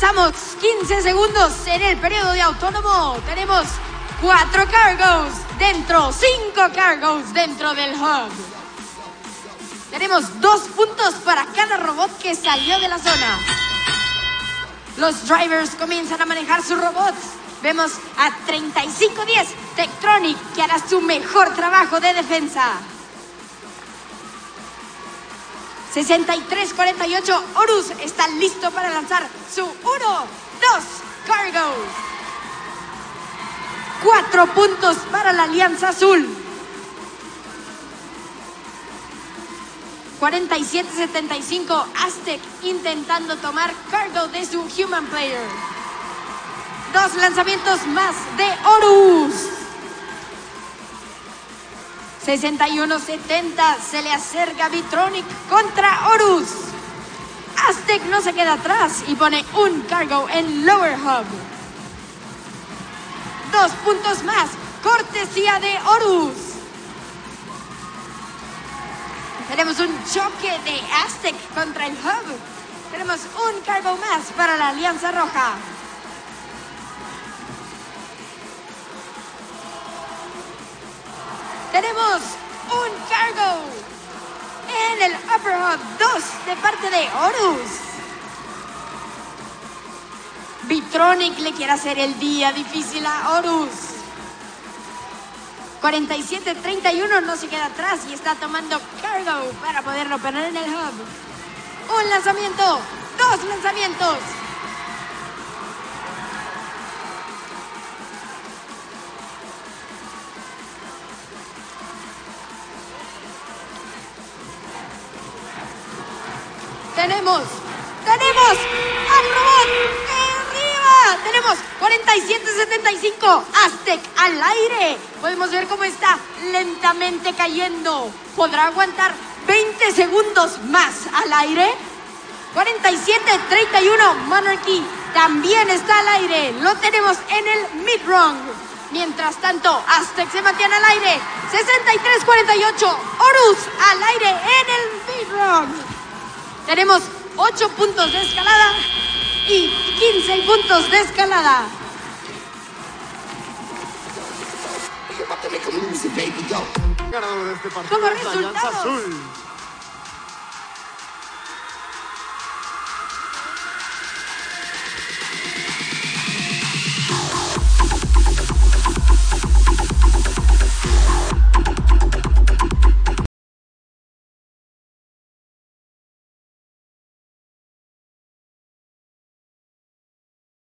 Comenzamos 15 segundos en el periodo de autónomo. Tenemos cuatro cargos dentro, cinco cargos dentro del hub. Tenemos dos puntos para cada robot que salió de la zona. Los drivers comienzan a manejar sus robots. Vemos a 35-10 Tektronic que hará su mejor trabajo de defensa. 63-48 Horus está listo para lanzar su 1, 2 cargos. Cuatro puntos para la Alianza Azul. 47-75 Aztec intentando tomar cargo de su Human Player. Dos lanzamientos más de Horus. 61-70 se le acerca Vitronic contra Horus. Aztec no se queda atrás y pone un cargo en Lower Hub. Dos puntos más, cortesía de Horus. Tenemos un choque de Aztec contra el Hub. Tenemos un cargo más para la Alianza Roja. Tenemos un cargo en el Upper Hub 2 de parte de Horus. Vitronic le quiere hacer el día difícil a Horus. 47-31 no se queda atrás y está tomando cargo para poderlo poner en el hub. Un lanzamiento, dos lanzamientos. Tenemos, tenemos al robot arriba. Tenemos 47-75 Aztec al aire. Podemos ver cómo está lentamente cayendo. ¿Podrá aguantar 20 segundos más al aire? 47-31 Monarchy también está al aire. Lo tenemos en el mid-run. Mientras tanto, Aztec se mantiene al aire. 63-48 Horus al aire en el. Tenemos 8 puntos de escalada y 15 puntos de escalada. Ganador de este partido Como. Azul.